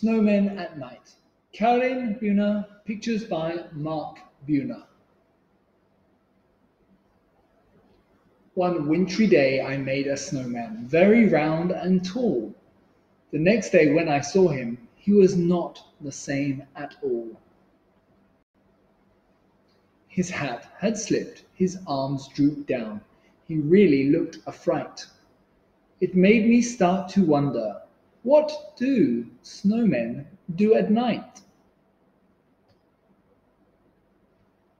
Snowmen at Night. Caroline Buehner, pictures by Mark Buehner. One wintry day I made a snowman, very round and tall. The next day when I saw him, he was not the same at all. His hat had slipped, his arms drooped down. He really looked a fright. It made me start to wonder what do snowmen do at night?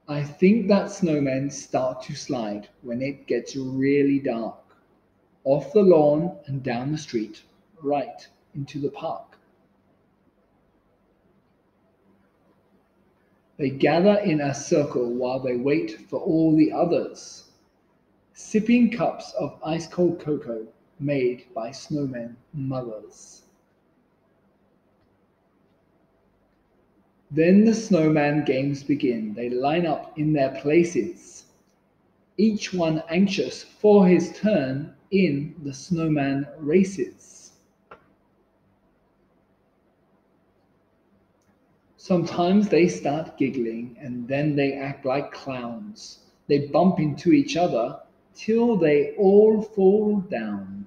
I think that snowmen start to slide when it gets really dark, off the lawn and down the street, right into the park. They gather in a circle while they wait for all the others, sipping cups of ice cold cocoa made by snowmen mothers. Then the snowman games begin. They line up in their places, each one anxious for his turn in the snowman races. Sometimes they start giggling and then they act like clowns. They bump into each other till they all fall down.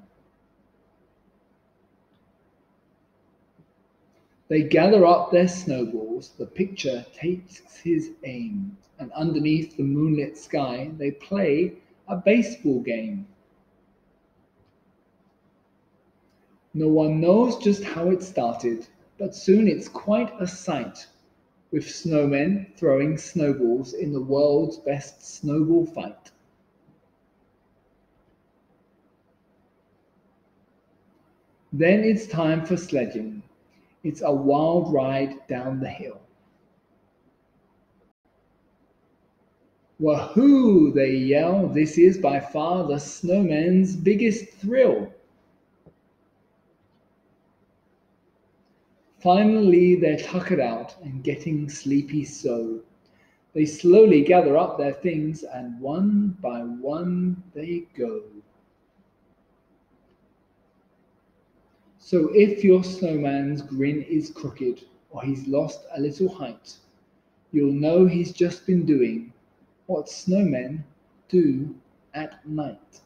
They gather up their snowballs, the pitcher takes his aim, and underneath the moonlit sky they play a baseball game. No one knows just how it started, but soon it's quite a sight, with snowmen throwing snowballs in the world's best snowball fight. Then it's time for sledging. It's a wild ride down the hill. Wahoo! They yell. This is by far the snowman's biggest thrill. Finally, they're tuckered out and getting sleepy so. They slowly gather up their things and one by one they go. So if your snowman's grin is crooked or he's lost a little height, you'll know he's just been doing what snowmen do at night.